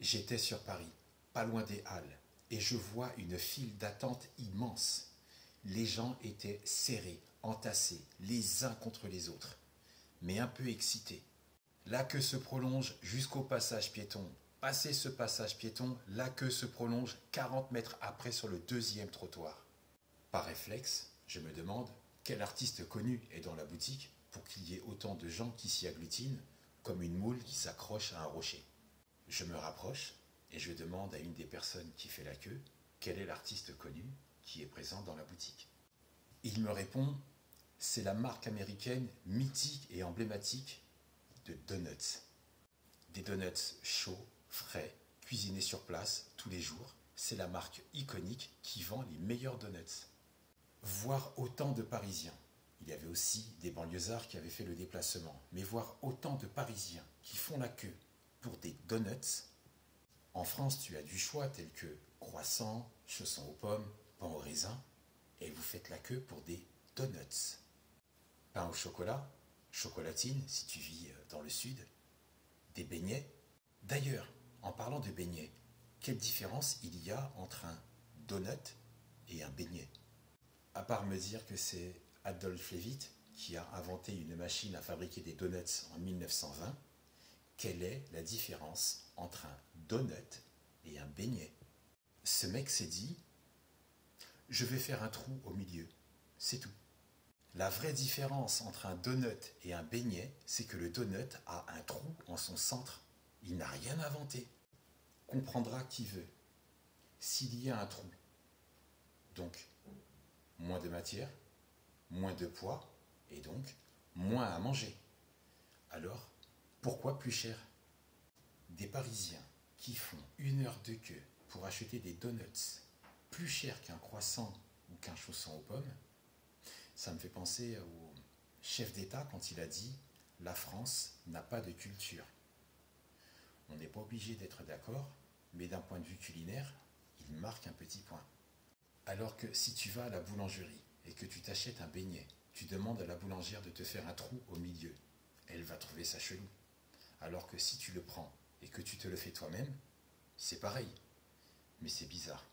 J'étais sur Paris, pas loin des Halles, et je vois une file d'attente immense. Les gens étaient serrés, entassés, les uns contre les autres, mais un peu excités. La queue se prolonge jusqu'au passage piéton. Passé ce passage piéton, la queue se prolonge 40 mètres après sur le deuxième trottoir. Par réflexe, je me demande quel artiste connu est dans la boutique pour qu'il y ait autant de gens qui s'y agglutinent comme une moule qui s'accroche à un rocher. Je me rapproche et je demande à une des personnes qui fait la queue quel est l'artiste connu qui est présent dans la boutique. Il me répond c'est la marque américaine mythique et emblématique de donuts. Des donuts chauds, frais, cuisinés sur place tous les jours. C'est la marque iconique qui vend les meilleurs donuts. Voir autant de Parisiens, il y avait aussi des banlieusards qui avaient fait le déplacement, mais voir autant de Parisiens qui font la queue pour des donuts, en France tu as du choix tel que croissant, chaussons aux pommes, pain au raisin, et vous faites la queue pour des donuts. Pain au chocolat, chocolatine si tu vis euh, dans le sud, des beignets. D'ailleurs, en parlant de beignets, quelle différence il y a entre un donut et un beignet? À part me dire que c'est Adolf Levitt qui a inventé une machine à fabriquer des donuts en 1920, quelle est la différence entre un donut et un beignet? Ce mec s'est dit, je vais faire un trou au milieu, c'est tout. La vraie différence entre un donut et un beignet, c'est que le donut a un trou en son centre. Il n'a rien inventé. Comprendra qui veut. S'il y a un trou, donc moins de matière, moins de poids, et donc moins à manger. Pourquoi plus cher? Des Parisiens qui font une heure de queue pour acheter des donuts plus chers qu'un croissant ou qu'un chausson aux pommes, ça me fait penser au chef d'État quand il a dit La France n'a pas de culture. On n'est pas obligé d'être d'accord, mais d'un point de vue culinaire, il marque un petit point. Alors que si tu vas à la boulangerie et que tu t'achètes un beignet, tu demandes à la boulangère de te faire un trou au milieu. Elle va trouver ça chelou. Alors que si tu le prends et que tu te le fais toi-même, c'est pareil. Mais c'est bizarre.